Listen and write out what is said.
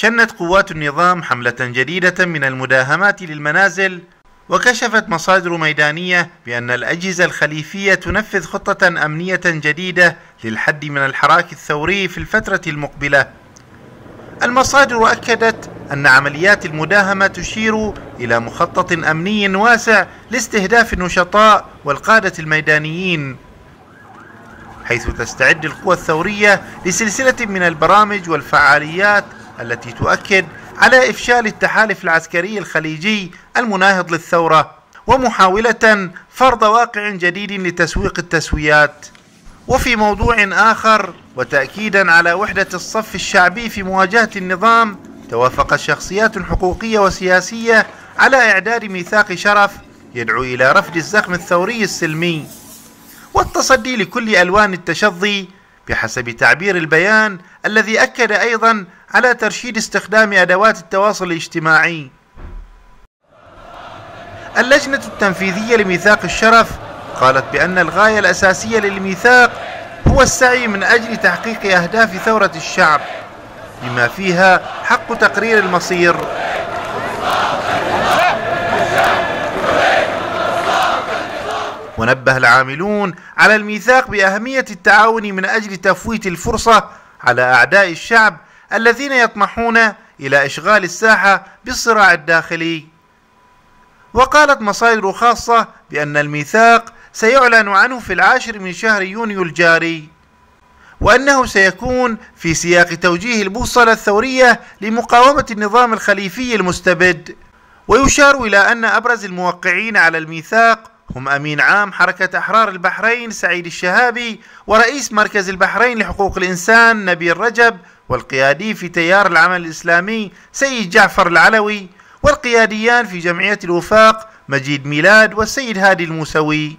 شنت قوات النظام حملة جديدة من المداهمات للمنازل وكشفت مصادر ميدانية بأن الأجهزة الخليفية تنفذ خطة أمنية جديدة للحد من الحراك الثوري في الفترة المقبلة. المصادر أكدت أن عمليات المداهمة تشير إلى مخطط أمني واسع لاستهداف النشطاء والقادة الميدانيين حيث تستعد القوى الثورية لسلسلة من البرامج والفعاليات التي تؤكد على إفشال التحالف العسكري الخليجي المناهض للثورة ومحاولة فرض واقع جديد لتسويق التسويات. وفي موضوع آخر وتأكيدا على وحدة الصف الشعبي في مواجهة النظام توافقت شخصيات حقوقية وسياسية على إعداد ميثاق شرف يدعو إلى رفض الزخم الثوري السلمي. والتصدي لكل ألوان التشظي بحسب تعبير البيان الذي أكد أيضا على ترشيد استخدام أدوات التواصل الاجتماعي. اللجنة التنفيذية لميثاق الشرف قالت بأن الغاية الأساسية للميثاق هو السعي من أجل تحقيق أهداف ثورة الشعب بما فيها حق تقرير المصير. ونبه العاملون على الميثاق بأهمية التعاون من أجل تفويت الفرصة على أعداء الشعب الذين يطمحون إلى إشغال الساحة بالصراع الداخلي. وقالت مصادر خاصة بأن الميثاق سيعلن عنه في العاشر من شهر يونيو الجاري وأنه سيكون في سياق توجيه البوصلة الثورية لمقاومة النظام الخليفي المستبد. ويشار إلى أن أبرز الموقعين على الميثاق هم أمين عام حركة أحرار البحرين سعيد الشهابي ورئيس مركز البحرين لحقوق الإنسان نبيل رجب والقيادي في تيار العمل الإسلامي سيد جعفر العلوي والقياديان في جمعية الوفاق مجيد ميلاد والسيد هادي الموسوي.